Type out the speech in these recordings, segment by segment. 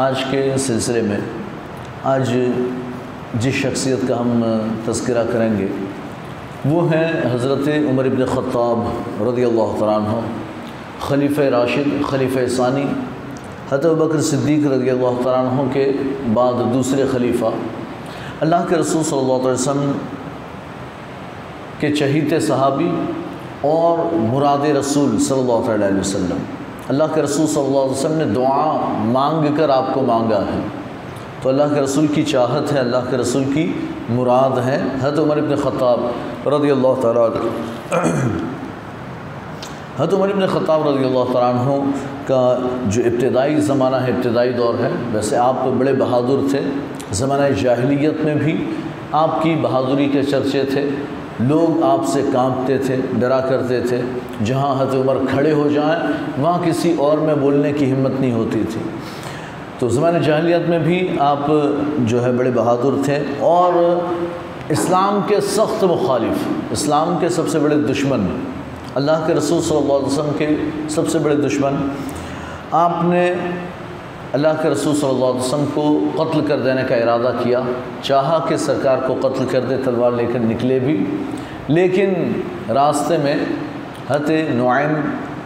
आज के सिलसिले में, आज जिस शख्सियत का हम तस्करा करेंगे, वो हैं हज़रत उमर इबन ख़त्ताब रदी अल्लाह तु खलीफ़ राशिद, खलीफ़ सानी हत बकर सिद्दीक रदी अल्लाह तु के बाद दूसरे खलीफ़ा। अल्लाह के रसूल सल्लल्लाहु अलैहि वसल्लम के चहीते सहाबी और मुराद रसूल सल्लल्लाहु अलैहि वसल्लम। अल्लाह के रसूल सल्लल्लाहु अलैहि वसल्लम ने दुआ मांग कर आपको मांगा है। तो अल्लाह के रसूल की चाहत है, अल्लाह के रसूल की मुराद है। हत उमर इबन ख़त्ताब रदी अल्लाह तआला हत उमर इबन ख़त्ताब रदी अल्लाह तआला का जो इब्तदाई ज़माना है, इब्तदाई दौर है, वैसे आप तो बड़े बहादुर थे। ज़माना जाहिलियत में भी आपकी बहादुरी के चर्चे थे। लोग आपसे कांपते थे, डरा करते थे। जहाँ हत उमर खड़े हो जाएँ, वहाँ किसी और में बोलने की हिम्मत नहीं होती थी। तो ज़माने जाहलीत में भी आप जो है बड़े बहादुर थे और इस्लाम के सख्त मुखालिफ, इस्लाम के सबसे बड़े दुश्मन, अल्लाह के रसूल सल्लल्लाहु अलैहि वसल्लम के सबसे बड़े दुश्मन, आपने अल्लाह के रसूल सल्लल्लाहु अलैहि वसल्लम को कत्ल कर देने का इरादा किया। चाहा कि सरकार को कत्ल कर दे, तलवार लेकर निकले भी। लेकिन रास्ते में हत नुआम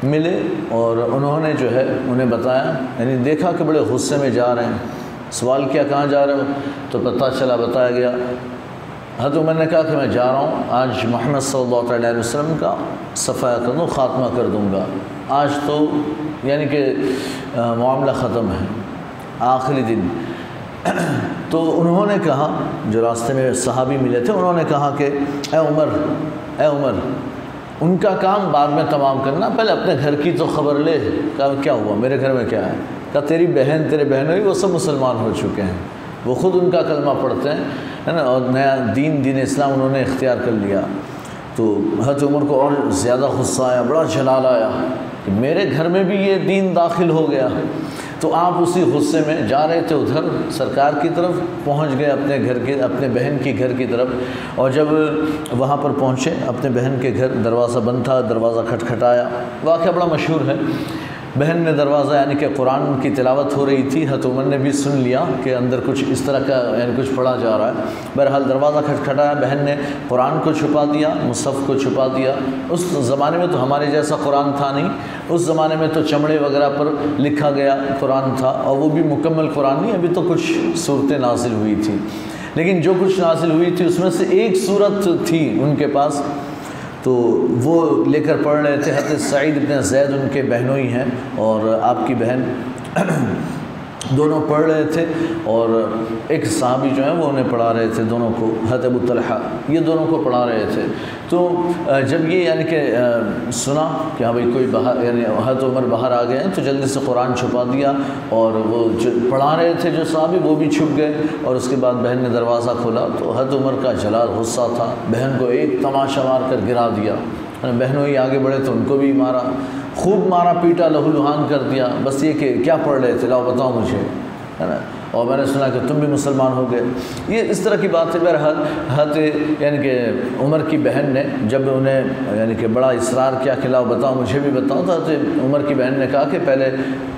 मिले और उन्होंने जो है उन्हें बताया, यानी देखा कि बड़े गुस्से में जा रहे हैं। सवाल किया, कहाँ जा रहे हो? तो पता चला, बताया गया हत उमर ने कहा कि मैं जा रहा हूँ। आज मोहम्मद सल्लल्लाहु अलैहि वसल्लम का सफ़ाया कर दूँ, ख़ात्मा कर दूँगा। आज तो यानी कि मामला ख़त्म है, आखिरी दिन। तो उन्होंने कहा, जो रास्ते में सहाबी मिले थे, उन्होंने कहा कि, ए उमर ए उमर, उनका काम बाद में तमाम करना, पहले अपने घर की तो ख़बर ले कहा क्या हुआ, मेरे घर में क्या है? कहा तेरी बहन, तेरे बहन हुई, वो सब मुसलमान हो चुके हैं। वो ख़ुद उनका कलमा पढ़ते हैं, है ना, और नया दीन दीन इस्लाम उन्होंने इख्तियार कर लिया। तो हज उमर को और ज़्यादा गुस्सा आया, बड़ा जलाल आया। कि मेरे घर में भी ये दीन दाखिल हो गया। तो आप उसी गुस्से में जा रहे थे उधर, सरकार की तरफ़ पहुँच गए अपने घर के, अपने बहन की घर की तरफ़। और जब वहाँ पर पहुँचे, अपने बहन के घर, दरवाज़ा बंद था, दरवाज़ा खटखटाया। वाक़ बड़ा मशहूर है। बहन ने दरवाज़ा यानी कि कुरान की तिलावत हो रही थी हत उमर ने भी सुन लिया कि अंदर कुछ इस तरह का यानी कुछ पढ़ा जा रहा है। बहरहाल दरवाज़ा खटखटाया, बहन ने कुरान को छुपा दिया मुसफ़ को छुपा दिया। उस ज़माने में तो हमारे जैसा कुरान था नहीं। उस ज़माने में तो चमड़े वगैरह पर लिखा गया कुरान था और वो भी मुकम्मल कुरान नहीं, अभी तो कुछ सूरतें नाजिल हुई थी। लेकिन जो कुछ नाजिल हुई थी, उसमें से एक सूरत थी उनके पास। तो वो लेकर पढ़ रहे थे हज़रत सईद इबन जैद, उनके बहनों ही हैं और आपकी बहन दोनों पढ़ रहे थे और एक साहबी जो है वो उन्हें पढ़ा रहे थे दोनों को हत ये दोनों को पढ़ा रहे थे। तो जब ये यानी कि सुना कि हाँ भाई कोई बाहर, यानी हत उमर बाहर आ गए हैं तो जल्दी से कुरान छुपा दिया और वो जो पढ़ा रहे थे जो साहबी, वो भी छुप गए और उसके बाद बहन ने दरवाज़ा खोला तो हत उमर का जलाल गुस्सा था, बहन को एक तमाशा मार कर गिरा दिया। बहनों ही आगे बढ़े तो उनको भी मारा। खूब मारा पीटा लहूलुहान कर दिया। बस ये कि क्या पढ़ रहे थे? लाओ बताओ मुझे। है ना? और मैंने सुना कि तुम भी मुसलमान हो गए। ये इस तरह की बात है बहरहाल हत यानी कि उमर की बहन ने जब उन्हें, यानी कि बड़ा इसरार किया, कि लाओ बताओ, मुझे भी बताओ तो उमर की बहन ने कहा कि पहले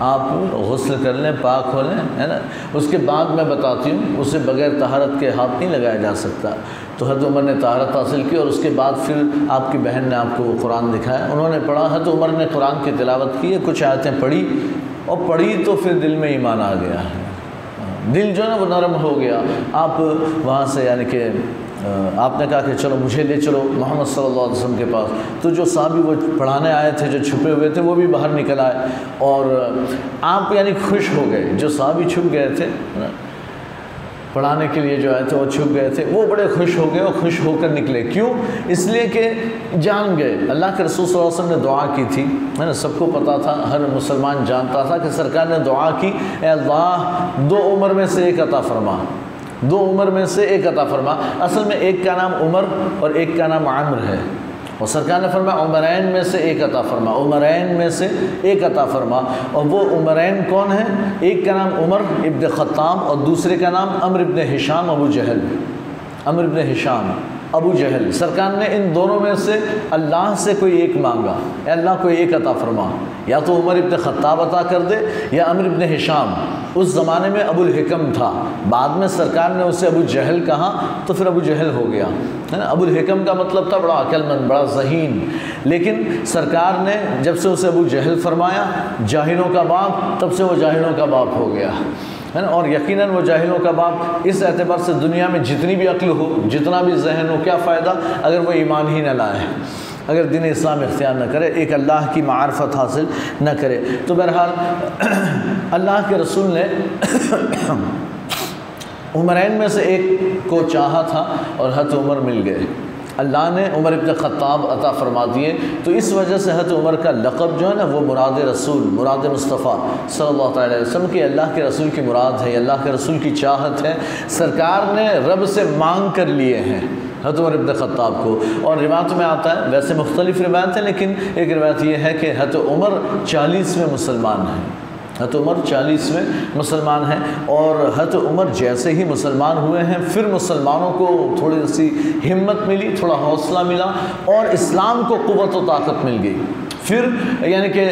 आप गसल कर लें, पाक हो लें, है ना? उसके बाद मैं बताती हूँ, उसे बग़ैर तहारत के हाथ नहीं लगाया जा सकता। तो हद उमर ने तहारत हासिल की और उसके बाद फिर आपकी बहन ने आपको कुरान दिखाया। उन्होंने पढ़ा हद उमर ने कुरान की तिलावत की, कुछ आयतें पढ़ी और पढ़ी तो फिर दिल में ईमान आ गया। है दिल जो है ना वो नरम हो गया। आप वहाँ से यानी कि आपने कहा कि चलो मुझे ले चलो मोहम्मद सल्लल्लाहु अलैहि वसल्लम के पास। तो जो साहबी वो पढ़ाने आए थे, जो छुपे हुए थे, वो भी बाहर निकल आए। और आप यानी खुश हो गए, जो साहबी छुप गए थे पढ़ाने के लिए जो आए थे वो छुप गए थे। वो बड़े खुश हो गए और खुश होकर निकले। क्यों? इसलिए कि जान गए। अल्लाह के रसूल वसल्लम ने दुआ की थी। है ना सबको पता था, हर मुसलमान जानता था कि सरकार ने दुआ की अल्लाह, दो उम्र में से एक अता फरमा। दो उम्र में से एक अता फरमा। असल में एक का नाम उमर और एक का नाम आम्र है। और सरकार ने फरमा उमरैन में से एक अता फरमा, उमरैन में से एक अता फरमा। और वो उमरैन कौन है? एक का नाम उमर इब्न ख़त्ताब और दूसरे का नाम Amr ibn Hisham, Abu Jahl. Amr ibn Hisham, Abu Jahl. सरकार ने इन दोनों में से अल्लाह से कोई एक मांगा अल्लाह कोई एक अता फरमा। या तो उमर इब्न ख़त्ताब अता कर दे, या अमर इब्न हिशाम। उस ज़माने में अबुल हिकम था। बाद में सरकार ने उसे अबू जहल कहा तो फिर अबू जहल हो गया। है ना? अबुल हिकम का मतलब था बड़ा अक्लमंद, बड़ा जहीन। लेकिन सरकार ने जब से उसे अबू जहल फरमाया, जाहिलों का बाप, तब से वो जाहिलों का बाप हो गया। है ना? और यकीनन वो जाहिलों का बाप इस एतबार से दुनिया में जितनी भी अक्ल हो, जितना भी जहन हो, क्या फ़ायदा अगर वो ईमान ही न लाए? अगर दिन इस्लाम इख्तियार न करे, एक अल्लाह की मार्फत हासिल न करे तो बहरहाल अल्लाह के रसूल ने उमरैन में से एक को चाहा था और हत उमर मिल गए। अल्लाह ने उमर इब्न ख़त्ताब अता फ़रमा दिए तो इस वजह से हत उमर का लक़ब जो है ना, वो मुराद रसूल, मुराद मुस्तफ़ा अलैहि वसल्लम की, अल्लाह के रसूल की मुराद है, अल्लाह के रसूल की चाहत है। सरकार ने रब से मांग कर लिए हैं। हत उमर इब्न ख़त्ताब को। और रिवायत में आता है, वैसे मुख्तलिफ़ रिवायत है, लेकिन एक रिवायत ये है कि हत उमर चालीस में मुसलमान हैं। हत उमर चालीसवें मुसलमान हैं और हत उमर जैसे ही मुसलमान हुए हैं, फिर मुसलमानों को थोड़ी सी हिम्मत मिली, थोड़ा हौसला मिला और इस्लाम को क़वत व ताकत मिल गई। फिर, यानी कि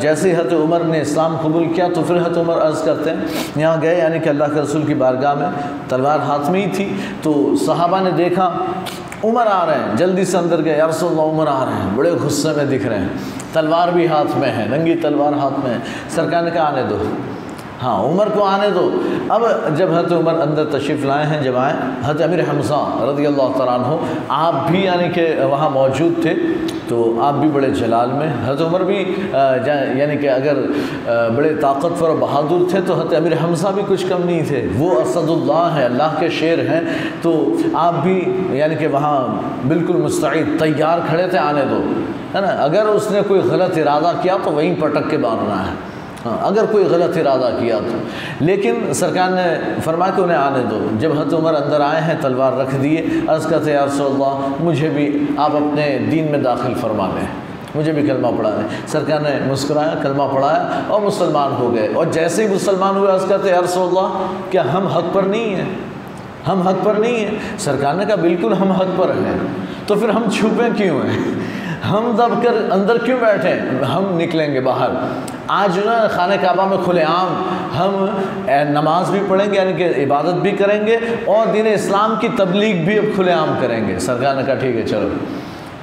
जैसे हत उमर ने इस्लाम कबूल किया तो फिर हत उमर अर्ज़ करते हैं, यहाँ गए, यानी कि अल्लाह के रसूल की बारगाह में, तलवार हाथ में ही थी तो सहाबा ने देखा उमर आ रहे हैं, जल्दी से अंदर गए यारसोल्ला उमर आ रहे हैं, बड़े गुस्से में दिख रहे हैं। तलवार भी हाथ में है, नंगी तलवार हाथ में है। सरकार ने कहा, आने दो। हाँ उमर को आने दो। अब जब हत उमर अंदर तशरीफ़ लाए हैं, जब आए हत अमीर हमसा रदी अल्लाह हो आप भी यानी कि वहाँ मौजूद थे तो आप भी बड़े जलाल में। हत उमर भी यानी कि अगर बड़े ताकतवर बहादुर थे तो हत अमीर हमसा भी कुछ कम नहीं थे। वो असदुल्ला है, अल्लाह के शेर हैं तो आप भी यानी कि वहाँ बिल्कुल मुस्तैद तैयार खड़े थे, आने दो। है ना? अगर उसने कोई गलत इरादा किया तो वहीं पटक के मारना है। हाँ अगर कोई गलत इरादा किया तो। लेकिन सरकार ने फरमाया कि उन्हें आने दो। जब हत उमर अंदर आए हैं, तलवार रख दिए, अर्ज़ करते यारसोल्ला मुझे भी आप अपने दीन में दाखिल फरमा लें। मुझे भी कलमा पढ़ा दें सरकार ने मुस्कुराया, कलमा पढ़ाया और मुसलमान हो गए। और जैसे ही मुसलमान हुए, अर्ज़ करते यारसोल्ला क्या हम हक पर नहीं हैं? हम हक पर नहीं हैं? सरकार ने कहा, बिल्कुल हम हक पर हैं। तो फिर हम छुपे क्यों हैं? हम दब कर अंदर क्यों बैठे हम निकलेंगे बाहर। आज जो ना खान काबा में खुलेआम हम नमाज़ भी पढ़ेंगे, यानी कि इबादत भी करेंगे और दिन इस्लाम की तबलीग भी अब खुलेआम करेंगे। सरकार ने कहा, ठीक है, चलो।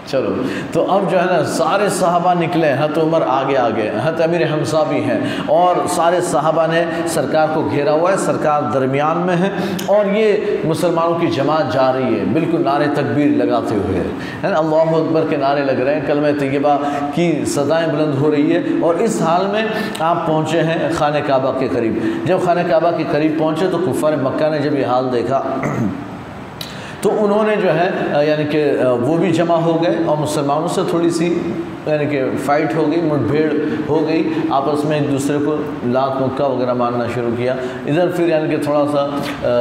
चलो। तो अब जो है ना, सारे साहबा निकले हत उमर आगे आगे हत अमीर हमसा भी हैं, और सारे साहबा ने सरकार को घेरा हुआ है, सरकार दरमियान में है, और ये मुसलमानों की जमात जा रही है, बिल्कुल नारे तकबीर लगाते हुए। है ना, अल्लाह अकबर के नारे लग रहे हैं, कलम तयबा की सदाएँ बुलंद हो रही है, और इस हाल में आप पहुँचे हैं खान काबा के करीब। जब खान काबा के करीब पहुँचे तो कुफ़ार मक्का ने जब ये हाल देखा तो उन्होंने जो है यानी कि वो भी जमा हो गए और मुसलमानों से थोड़ी सी यानी कि फ़ाइट हो गई मुठभेड़ हो गई। आपस में एक दूसरे को लात मुक्का वगैरह मारना शुरू किया। इधर फिर यानी कि थोड़ा सा आ,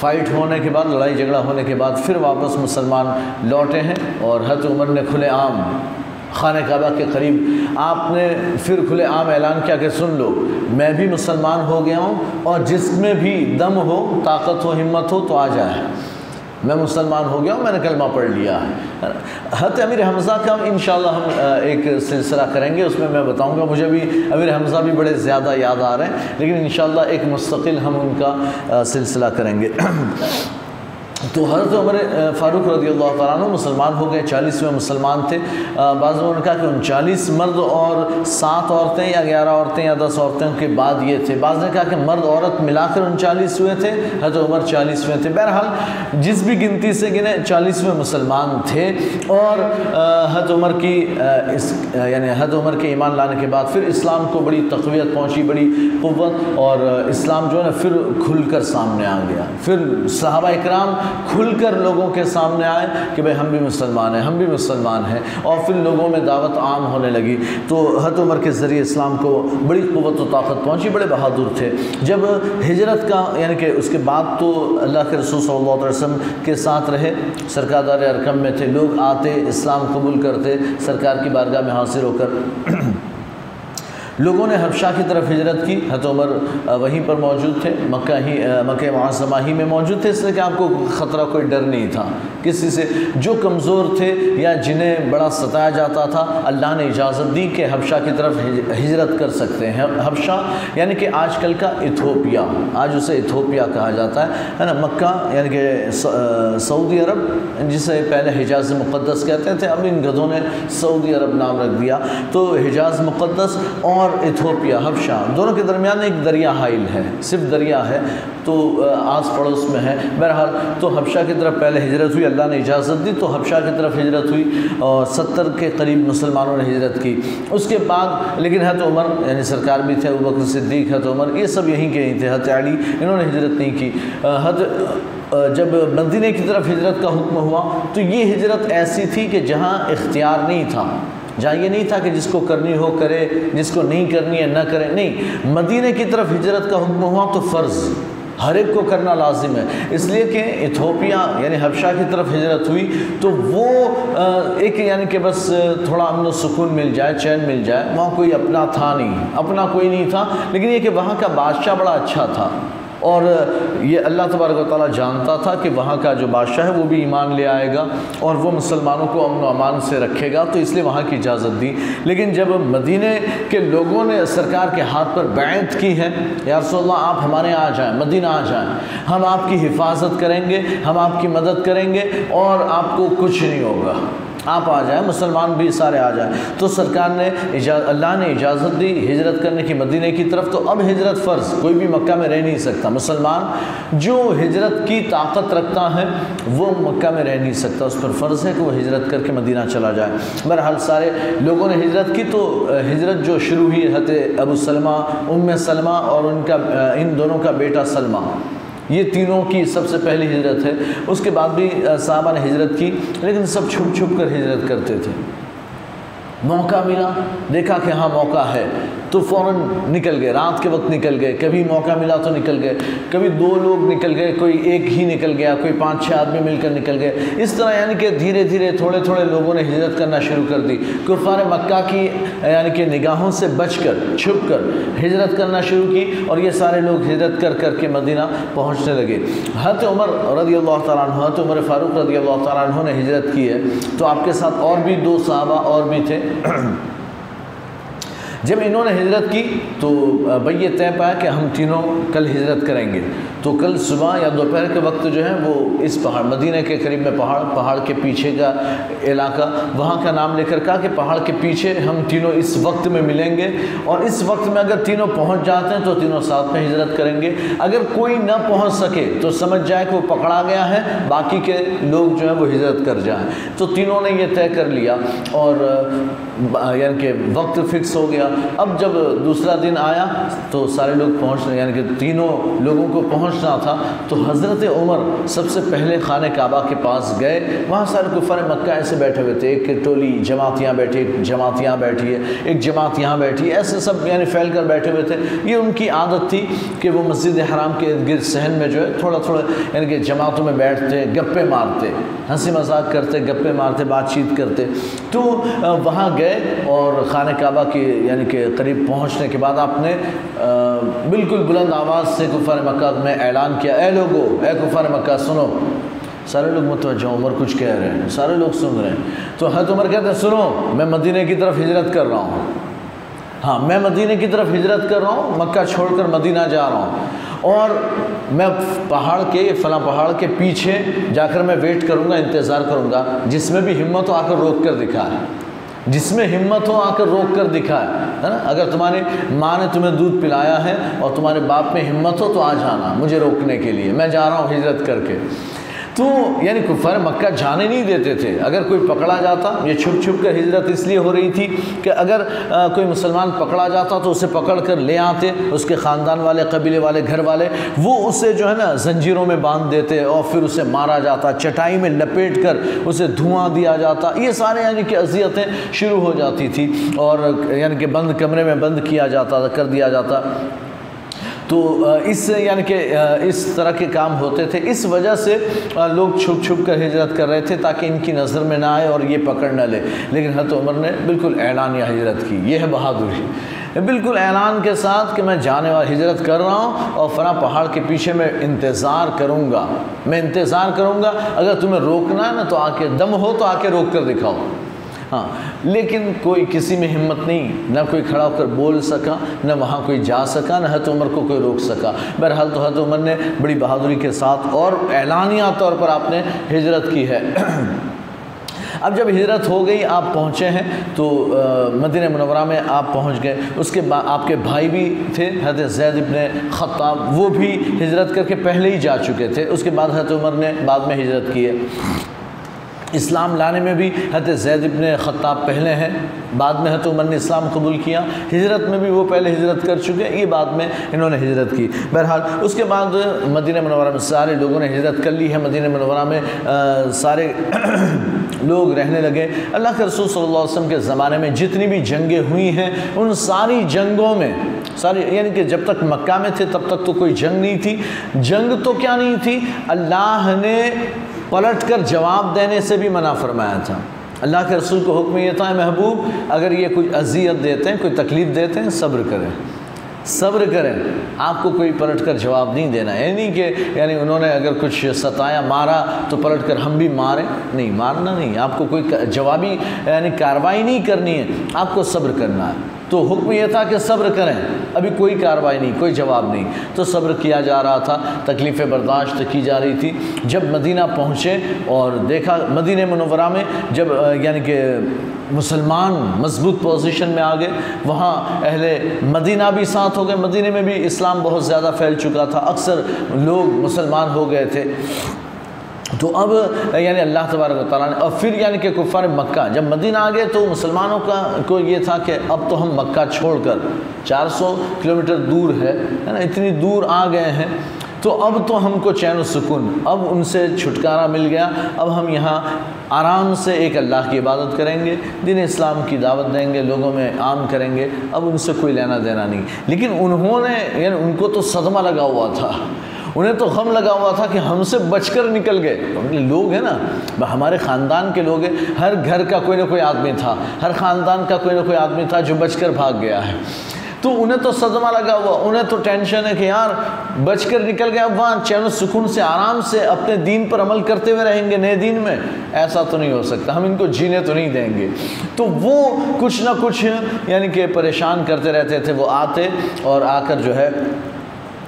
फ़ाइट होने के बाद लड़ाई झगड़ा होने के बाद फिर वापस मुसलमान लौटे हैं और हज उमर ने खुले आम खान काबा के करीब आपने फिर खुले आम ऐलान किया कि सुन लो मैं भी मुसलमान हो गया हूँ और जिसमें भी दम हो ताकत हो हिम्मत हो तो आ जाए मैं मुसलमान हो गया हूँ, मैंने कलमा पढ़ लिया है। हत अमीर हमज़ा का इन हम एक सिलसिला करेंगे, उसमें मैं बताऊँगा। मुझे भी, अमीर हमज़ा भी बड़े ज़्यादा याद आ रहे हैं, लेकिन इन एक मुस्तकिल हम उनका सिलसिला करेंगे। तो हज़रत उमर फ़ारूक रदी अल्लाह तु मुसलमान हो गए चालीस में मुसलमान थे। बाज़ ने कहा कि उनचालीस मर्द और सात औरतें या ग्यारह औरतें या दस औरतें के बाद ये थे। बाद ने कहा कि मर्द औरत मिलाकर उनचालीस हुए थे, हज़रत उमर चालीसवें थे। बहरहाल, जिस भी गिनती से गिने, चालीसवें मुसलमान थे और हज़रत उमर की इस यानी हज़रत उमर के ईमान लाने के बाद फिर इस्लाम को बड़ी तकवीत पहुँची, बड़ी क़वत और इस्लाम जो है ना, फिर खुल कर सामने आ गया। फिर सहाबा इकराम खुलकर लोगों के सामने आए कि भाई हम भी मुसलमान हैं, हम भी मुसलमान हैं। और फिर लोगों में दावत आम होने लगी। तो हत उमर के ज़रिए इस्लाम को बड़ी क़वत व ताकत पहुँची, बड़े बहादुर थे। जब हिजरत का, यानी कि उसके बाद तो अल्लाह के रसूल सल्लल्लाहु अलैहि वसल्लम के साथ रहे। सरकार अरकम में थे, लोग आते, इस्लाम कबूल करते, सरकार की बारगाह में हासिल होकर। लोगों ने हबशा की तरफ़ हिजरत की हत उमर वहीं पर मौजूद थे, मक्का ही मक् मुआसमा ही में मौजूद थे, इसलिए कि आपको ख़तरा, कोई डर नहीं था। किसी से जो कमज़ोर थे या जिन्हें बड़ा सताया जाता था, अल्लाह ने इजाज़त दी कि हबशा की तरफ़ हिजरत कर सकते हैं। हबशा, यानी कि आजकल का इथोपिया, आज उसे इथोपिया कहा जाता है। है ना, मक्का, यानी कि सऊदी अरब, जिसे पहले हिजाज मुक़दस कहते थे, अब इन गधों ने सऊदी अरब नाम रख दिया। तो हिजाज मुक़दस और और इथोपिया, हबशा, दोनों के दरमियान एक दरिया हाइल है, सिर्फ़ दरिया है तो आस पड़ोस में है। बहरहाल तो हबशा की तरफ़ पहले हिजरत हुई, अल्लाह ने इजाज़त दी तो हबशा की तरफ़ हिजरत हुई और सत्तर के करीब मुसलमानों ने हिजरत की। उसके बाद, लेकिन हत उमर, यानी सरकार भी थे बकर सिद्दीक हत उमर, ये सब यहीं के ही थे हत इन्होंने हिजरत नहीं की। हत जब मदीने की तरफ़ हिजरत का हुक्म हुआ तो ये हिजरत ऐसी थी कि जहाँ इख्तियार नहीं था। जहाँ ये नहीं था कि जिसको करनी हो करे, जिसको नहीं करनी है, ना करे। नहीं, मदीने की तरफ़ हिजरत का हुक्म हुआ तो फ़र्ज़। हर एक को करना लाजिम है। इसलिए कि इथोपिया, यानी हबशा की तरफ़ हिजरत हुई तो वो एक यानी कि बस थोड़ा अमन सुकून मिल जाए, चैन मिल जाए। वहाँ कोई अपना था नहीं, अपना कोई नहीं था। लेकिन ये कि वहाँ का बादशाह बड़ा अच्छा था। और ये अल्लाह तबारक ताली जानता था कि वहाँ का जो बादशाह है वो भी ईमान ले आएगा और वो मुसलमानों को अमन अमान से रखेगा तो इसलिए वहाँ की इजाज़त दी। लेकिन जब मदीने के लोगों ने सरकार के हाथ पर बैत की है यारसोल्ला आप हमारे यहाँ आ जाएँ, मदीना आ जाएँ। हम आपकी हिफाजत करेंगे, हम आपकी मदद करेंगे और आपको कुछ नहीं होगा। आप आ जाएँ, मुसलमान भी सारे आ जाएँ। तो सरकार ने अल्लाह ने इजाज़त दी हिजरत करने की, मदीने की तरफ़। तो अब हिजरत फ़र्ज़, कोई भी मक्का में रह नहीं सकता। मुसलमान जो हिजरत की ताकत रखता है, वो मक्का में रह नहीं सकता। उस पर फ़र्ज़ है कि वो हिजरत करके मदीना चला जाए। बहरहाल सारे लोगों ने हिजरत की तो हिजरत जो शुरू हुई हत अबू सलमा उम सलमा और उनका इन दोनों का बेटा सलमा। ये तीनों की सबसे पहली हिजरत है। उसके बाद भी साहबा ने हिजरत की, लेकिन सब छुप छुप कर हिजरत करते थे। मौका मिला, देखा कि हाँ मौका है। तो फ़ौर निकल गए, रात के वक्त निकल गए, कभी मौका मिला तो निकल गए, कभी दो लोग निकल गए, कोई एक ही निकल गया, कोई पाँच छः आदमी मिलकर निकल गए। इस तरह यानी कि धीरे धीरे थोड़े थोड़े लोगों ने हिजरत करना शुरू कर दी। कुफार मक्का की, यानी कि निगाहों से बच कर छुप कर हिजरत करना शुरू की और ये सारे लोग हिजरत कर कर के मदीना पहुँचने लगे। हत उमर रदी अल्लाह तत उमर फ़ारूक रदी अल्लाह तु ने हिजरत की है। तो आपके साथ और भी दो साहबा और भी थे। जब इन्होंने हिजरत की तो भाई तय पाया कि हम तीनों कल हिजरत करेंगे। तो कल सुबह या दोपहर के वक्त जो है वो इस पहाड़, मदीने के करीब में पहाड़ पहाड़ के पीछे का इलाका, वहाँ का नाम लेकर कहा कि पहाड़ के पीछे हम तीनों इस वक्त में मिलेंगे और इस वक्त में अगर तीनों पहुँच जाते हैं तो तीनों साथ में हिजरत करेंगे। अगर कोई ना पहुँच सके तो समझ जाए कि वो पकड़ा गया है, बाकी के लोग जो है वो हिजरत कर जाएँ। तो तीनों ने ये तय कर लिया और यानी कि वक्त फिक्स हो गया। अब जब दूसरा दिन आया तो सारे लोग पहुँच यानी कि तीनों लोगों को पहुँचना था तो हज़रत उमर सबसे पहले खान काबा के पास गए। वहाँ सारे कुफर मक्का ऐसे बैठे हुए थे, एक टोली, जमात यहाँ बैठी, एक जमात यहाँ बैठी है, एक जमात यहाँ बैठी ऐसे सब यानी फैल कर बैठे हुए थे। ये उनकी आदत थी कि वो मस्जिद हराम के इर्द गिर सहन में जो है थोड़ा थोड़ा यानी कि जमातों में बैठते, गप्पे मारते, हँसी मज़ाक करते, गप्पे मारते, बातचीत करते। तो वहाँ गए और खान काबा के यानी कि करीब पहुँचने के बाद आपने बिल्कुल बुलंद आवाज़ से कुफार मक्का में ऐलान किया। ए लोगो ए कुफार मक्का, सुनो। सारे लोग मतवजह उमर कुछ कह रहे हैं, सारे लोग सुन रहे हैं। तो हत उमर कहते हैं, सुनो, मैं मदीने की तरफ़ हिजरत कर रहा हूँ। हाँ मैं मदीने की तरफ़ हिजरत कर रहा हूँ, मक्का छोड़कर मदीना जा रहा हूँ। और मैं पहाड़ के, फला पहाड़ के पीछे जाकर मैं वेट करूँगा, इंतज़ार करूँगा, जिसमें भी हिम्मत आकर रोक कर दिखा। है जिसमें हिम्मत हो आकर रोक कर दिखाए है ना? अगर तुम्हारे माँ ने तुम्हें दूध पिलाया है और तुम्हारे बाप में हिम्मत हो तो आ जाना मुझे रोकने के लिए। मैं जा रहा हूँ हिजरत करके। तो यानी कुफर मक्का जाने नहीं देते थे। अगर कोई पकड़ा जाता ये छुप छुप कर हिजरत इसलिए हो रही थी कि अगर आ, कोई मुसलमान पकड़ा जाता तो उसे पकड़ कर ले आते उसके ख़ानदान वाले कबीले वाले घर वाले वो उसे जो है ना जंजीरों में बाँध देते और फिर उसे मारा जाता चटाई में लपेट कर उसे धुआँ दिया जाता। ये सारे यानी कि अजियतें शुरू हो जाती थी और यानी कि बंद कमरे में बंद किया जाता कर दिया जाता। तो इस, यानी कि इस तरह के काम होते थे। इस वजह से लोग छुप छुप कर हिजरत कर रहे थे ताकि इनकी नज़र में ना आए और ये पकड़ न ले। लेकिन हत उमर ने बिल्कुल ऐलान या हिजरत की। ये है बहादुरी। बिल्कुल ऐलान के साथ कि मैं जाने वाला, हिजरत कर रहा हूँ और फला पहाड़ के पीछे मैं इंतज़ार करूँगा। मैं इंतज़ार करूँगा। अगर तुम्हें रोकना है ना तो आके, दम हो तो आके रोक कर दिखाओ। हाँ लेकिन कोई किसी में हिम्मत नहीं, ना कोई खड़ा होकर बोल सका, न वहाँ कोई जा सका, न हत उमर को कोई रोक सका। बहरहाल तो हत उमर ने बड़ी बहादुरी के साथ और ऐलानिया तौर पर आपने हिजरत की है। अब जब हिजरत हो गई, आप पहुँचे हैं तो मदीन मनवरा में आप पहुँच गए। उसके बाद आपके भाई भी थे, हज़रत जैद इबन ख़त्ताब, वो भी हिजरत करके पहले ही जा चुके थे। उसके बाद हज़रत उमर ने बाद में हिजरत की है। इस्लाम लाने में भी हत जैद इबन ख़त्ताब पहले हैं बाद में हत उमर ने इस्लाम कबूल किया हिजरत में भी वो पहले हिजरत कर चुके हैं ये बाद में इन्होंने हिजरत की। बहरहाल उसके बाद मदीन मनवरा में सारे लोगों ने हिजरत कर ली है मदीन मनवरा में आ, सारे लोग रहने लगे। अल्लाह के रसूल सल्लल्लाहु अलैहि वसल्लम के ज़माने में जितनी भी जंगें हुई हैं उन सारी जंगों में सारी यानी कि जब तक मक्का में थे तब तक तो कोई जंग नहीं थी। जंग तो क्या नहीं थी? अल्लाह ने पलट कर जवाब देने से भी मना फरमाया था। अल्लाह के रसूल को हुक्म ये था महबूब, अगर ये कोई अजियत देते हैं, कोई तकलीफ़ देते हैं, सब्र करें। सब्र करें। आपको कोई पलट कर जवाब नहीं देना। नहीं कि, यानी उन्होंने अगर कुछ सताया, मारा तो पलट कर हम भी मारें। नहीं, मारना नहीं। आपको कोई जवाबी, यानी कार्रवाई नहीं करनी है। आपको सब्र करना है। तो हुक्म यह था कि सब्र करें। अभी कोई कार्रवाई नहीं, कोई जवाब नहीं। तो सब्र किया जा रहा था, तकलीफ़ें बर्दाश्त की जा रही थी। जब मदीना पहुँचे और देखा, मदीन मनवरा में जब यानी कि मुसलमान मज़बूत पोजीशन में आ गए, वहाँ अहले मदीना भी साथ हो गए। मदीने में भी इस्लाम बहुत ज़्यादा फैल चुका था। अक्सर लोग मुसलमान हो गए थे। तो अब यानी अल्लाह तबारक ताली ने और फिर यानी कि कुफ़ार मक्का, जब मदीना आ गए तो मुसलमानों का को ये था कि अब तो हम मक्का छोड़कर 400 किलोमीटर दूर है है ना, इतनी दूर आ गए हैं तो अब तो हमको चैन सुकून, अब उनसे छुटकारा मिल गया, अब हम यहाँ आराम से एक अल्लाह की इबादत करेंगे, दिन इस्लाम की दावत देंगे, लोगों में आम करेंगे, अब उनसे कोई लेना देना नहीं। लेकिन उन्होंने, यानी उनको तो सदमा लगा हुआ था उन्हें तो गम लगा हुआ था कि हमसे बचकर निकल गए। लोग हैं ना हमारे ख़ानदान के लोग हैं। हर घर का कोई ना कोई आदमी था, हर ख़ानदान का कोई ना कोई आदमी था जो बचकर भाग गया है। तो उन्हें तो सदमा लगा हुआ, उन्हें तो टेंशन है कि यार, बचकर निकल गया अब वहाँ चैन सुकून से, आराम से अपने दीन पर अमल करते हुए रहेंगे नए दिन में। ऐसा तो नहीं हो सकता, हम इनको जीने तो नहीं देंगे। तो वो कुछ ना कुछ, यानी कि परेशान करते रहते थे, वो आते और आकर जो है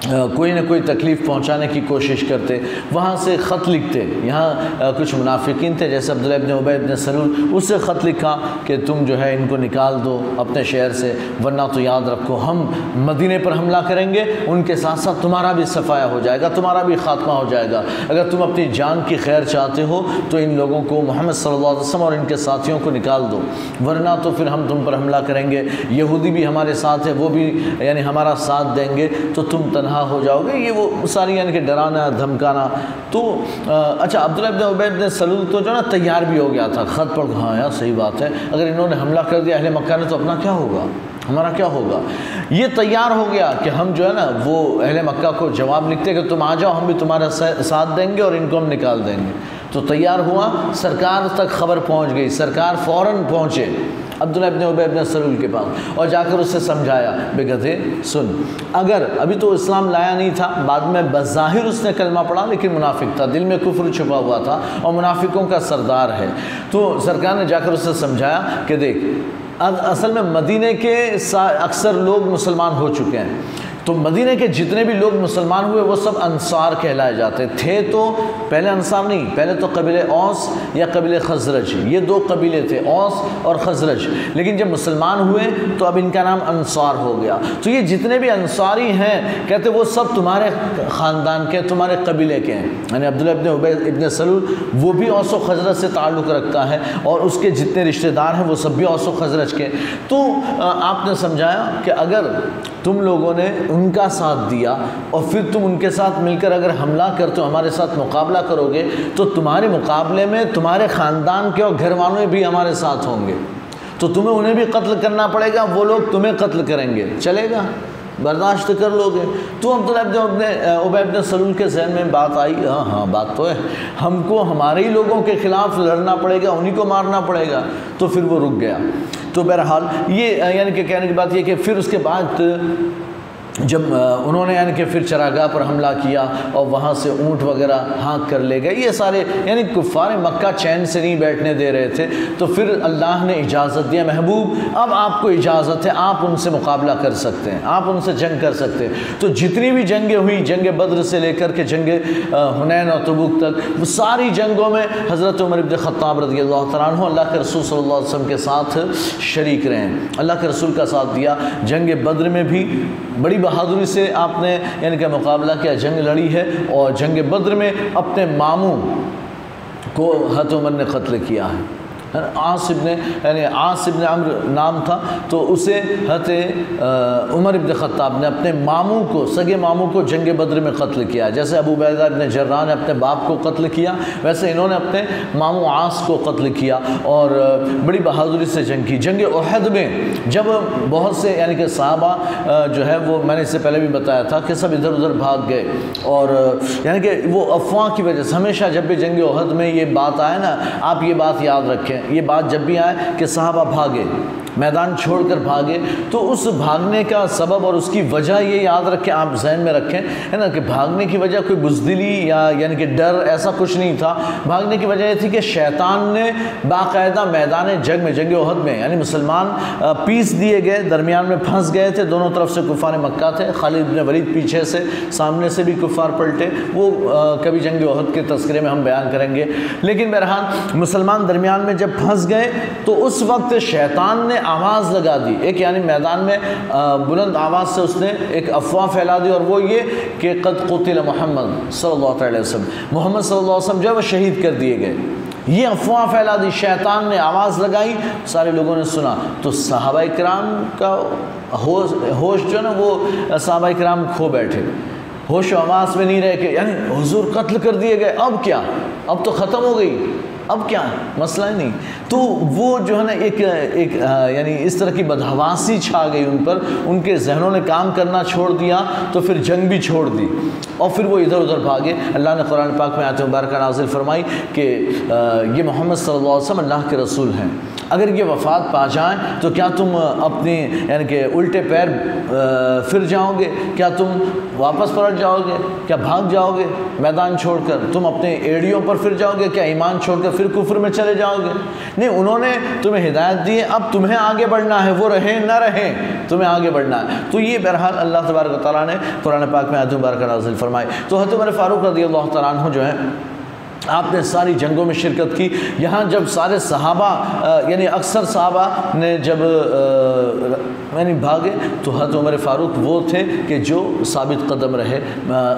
कोई ना कोई तकलीफ़ पहुँचाने की कोशिश करते। वहाँ से ख़त लिखते। यहाँ कुछ मुनाफिकीन थे, जैसे अब्दुल्ला इब्न उबैद इब्न सलूल उससे ख़त लिखा कि तुम जो है इनको निकाल दो अपने शहर से, वरना तो याद रखो, हम मदीने पर हमला करेंगे, उनके साथ साथ तुम्हारा भी सफाया हो जाएगा, तुम्हारा भी ख़ात्मा हो जाएगा। अगर तुम अपनी जान की खैर चाहते हो तो इन लोगों को मोहम्मद अलैहि वसल्लम और इनके साथियों को निकाल दो। वरना तो फिर हम तुम पर हमला करेंगे। यहूदी भी हमारे साथ है, वो भी, यानी हमारा साथ देंगे तो तुम तनहा तनहा हो जाओगे। ये वो सारी यानी कि डराना धमकाना। तो आ, अच्छा अब्दुल्ला इब्न उबैद ने सलूल तो जो ना तैयार भी हो गया था। ख़त पढ़ हाँ यार सही बात है। अगर इन्होंने हमला कर दिया अहले मक्का ने तो अपना क्या होगा? हमारा क्या होगा? ये तैयार हो गया कि हम जो है ना वो अहले मक्का को जवाब लिखते कि तुम आ जाओ हम भी तुम्हारा साथ देंगे और इनको हम निकाल देंगे। तो तैयार हुआ सरकार तक खबर पहुँच गई सरकार फ़ौर पहुँचे। अब्दुल्ला इब्न उबै ने सलूल के पास और जाकर उससे समझाया बेगते सुन, अगर अभी तो इस्लाम लाया नहीं था, बाद में बज़ाहिर उसने कलमा पढ़ा, लेकिन मुनाफिक था, दिल में कुफर छुपा हुआ था और मुनाफिकों का सरदार है। तो सरकार ने जाकर उससे समझाया कि देख असल में मदीने के अक्सर लोग मुसलमान हो चुके हैं। तो मदीने के जितने भी लोग मुसलमान हुए, वो सब अंसार कहलाए जाते थे। तो पहले अंसार नहीं, पहले तो कबीले औस या कबीले खजरज। ये दो कबीले थे, औस और खजरज। लेकिन जब मुसलमान हुए तो अब इनका नाम अंसार हो गया। तो ये जितने भी अंसारी हैं, कहते वो सब तुम्हारे ख़ानदान के, तुम्हारे कबीले के हैं। यानी अब्दुल्ला इबन इबन सलूल, वो भी औसो खजरत से ताल्लुक़ रखता है, और उसके जितने रिश्तेदार हैं, वो सब भी औसो खजरज के। तो आपने समझाया कि अगर तुम लोगों ने उनका साथ दिया और फिर तुम उनके साथ मिलकर अगर हमला करते हो, हमारे साथ मुकाबला करोगे तो तुम्हारे मुकाबले में तुम्हारे ख़ानदान के और घर वालों भी हमारे साथ होंगे। तो तुम्हें उन्हें भी कत्ल करना पड़ेगा, वो लोग तुम्हें कत्ल करेंगे। चलेगा? बर्दाश्त कर लोगे। तो अब्दुल्ला अपने उबैब सलूल के जहन में बात आई। हाँ हाँ बात तो है। हमको हमारे ही लोगों के ख़िलाफ़ लड़ना पड़ेगा, उन्हीं को मारना पड़ेगा। तो फिर वो रुक गया। तो बहरहाल, ये, यानी कि कहने की बात ये कि फिर उसके बाद जब उन्होंने यानी कि फिर चरागाह पर हमला किया और वहाँ से ऊँट वगैरह हाँक कर ले गए, ये सारे यानी कुफ़ार मक्का चैन से नहीं बैठने दे रहे थे। तो फिर अल्लाह ने इजाज़त दिया, महबूब, अब आपको इजाज़त है, आप उनसे मुकाबला कर सकते हैं, आप उनसे जंग कर सकते हैं। तो जितनी भी जंगें हुई, जंग बद्र से लेकर के जंग हुनैन और तबुक तक, वो सारी जंगों में हज़रत उमर इबन ख़त्ताब रदी अल्लाह अल्लाह के रसूल अलैहि वसल्लम के साथ शरीक रहे अल्लाह के रसूल का साथ दिया, जंग बद्र में भी, बड़ी बहादुरी से आपने, यानी कि मुकाबला किया। जंग लड़ी है और जंग बद्र में अपने मामू को हतमन ने कत्ल किया है। आसिब ने, यानी आसिब ने अम्र नाम था तो उसे हत उमर इबन ख़त्ताब ने अपने मामू को, सगे मामू को जंग बद्र में कत्ल किया। जैसे अबू बैदा इबन जर्रा ने अपने बाप को कत्ल किया, वैसे इन्होंने अपने मामू आस को कत्ल किया और बड़ी बहादुरी से जंग की। जंग अहद में जब बहुत से, यानी कि साहबा जो है वो, मैंने इससे पहले भी बताया था कि सब इधर उधर भाग गए और, यानी कि वो अफवाह की वजह से, हमेशा जब भी जंग अहद में ये बात आए ना, आप ये बात याद रखें। ये बात जब भी आए कि साहबा भागे। मैदान छोड़कर भागे। तो उस भागने का सबब और उसकी वजह ये याद रखें आप जहन में रखें है ना कि भागने की वजह कोई बुजदिली या यानी कि डर ऐसा कुछ नहीं था। भागने की वजह ये थी कि शैतान ने बाकायदा मैदान जंग में जंग उहद में यानी मुसलमान पीस दिए गए दरमियान में फंस गए थे। दोनों तरफ़ से कुफ़ार मक्का थे। खालिद ने वलीद पीछे से सामने से भी कुफ़ार पलटे। वो आ, कभी जंग उहद के तस्करे में हम बयान करेंगे। लेकिन बहरहाल मुसलमान दरमियान में जब फंस गए तो उस वक्त शैतान ने आवाज़ लगा दी। एक यानी मैदान में बुलंद आवाज़ से उसने एक अफवाह फैला दी और वो ये कि कद कुतिल मोहम्मद अलैहि मोहम्मद अलैहि जो है वो शहीद कर दिए गए। ये अफवाह फैला दी, शैतान ने आवाज़ लगाई, सारे लोगों ने सुना। तो साहबा कराम का होश होश जो ना वो साहबा कराम खो बैठे। होश आवाज़ में नहीं रह के, यानी हुजूर कत्ल कर दिए गए। अब क्या? अब तो ख़त्म हो गई। अब क्या? मसला ही नहीं। तो वो जो है ना, एक एक यानी इस तरह की बदहवासी छा गई उन पर। उनके जहनों ने काम करना छोड़ दिया तो फिर जंग भी छोड़ दी। और फिर वो इधर उधर भागे। अल्लाह ने कुरान पाक में आते मुबारक नाजिल फरमाई कि ये मोहम्मद सल्लल्लाहु अलैहि वसल्लम अल्लाह के रसूल हैं। अगर ये वफ़ात पा जाएँ तो क्या तुम अपने, यानी कि उल्टे पैर फिर जाओगे? क्या तुम वापस पलट जाओगे? क्या भाग जाओगे मैदान छोड़कर? तुम अपने एड़ियों पर फिर जाओगे? क्या ईमान छोड़कर फिर कुफर में चले जाओगे? नहीं, उन्होंने तुम्हें हिदायत दी है, अब तुम्हें आगे बढ़ना है, वो रहें, ना रहें, तुम्हें आगे बढ़ना है। तो ये बहरहाल अल्लाह तबारक ताली ने कुरान पाक में आयत मुबारक नाजिल फरमाए तो हतुमर फ़ारूक रदी अल्लाह तु जो है आपने सारी जंगों में शिरकत की। यहाँ जब सारे सहाबा यानी अक्सर सहाबा ने जब यानी भागे तो हत उमर फ़ारूक वो थे कि जो साबित कदम रहे।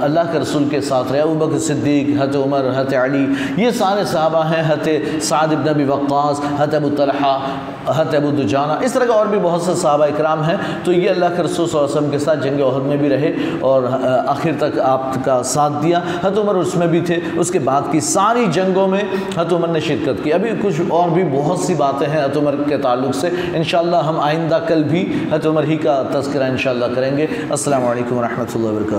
अल्लाह के रसूल के साथ रहे, अबू सिद्दीक हत उमर हत अली, ये सारे साहबा हैं हत साद नबी वक़ास हत अबू हत अबू दुजाना, इस तरह का और भी बहुत से सहाबा इकराम हैं। तो ये अल्लाह के रसूल वसम के साथ जंग अहद में भी रहे और आखिर तक आपका साथ दिया। हत उमर उसमें भी थे। उसके बाद की सारी जंगों में हत उमर ने शिरकत की। अभी कुछ और भी बहुत सी बातें हैं हत उमर के ताल्लुक से। इन हम आइंदा कल भी हत उमर ही का तस्करा इन करेंगे। असल वरहमल वर्का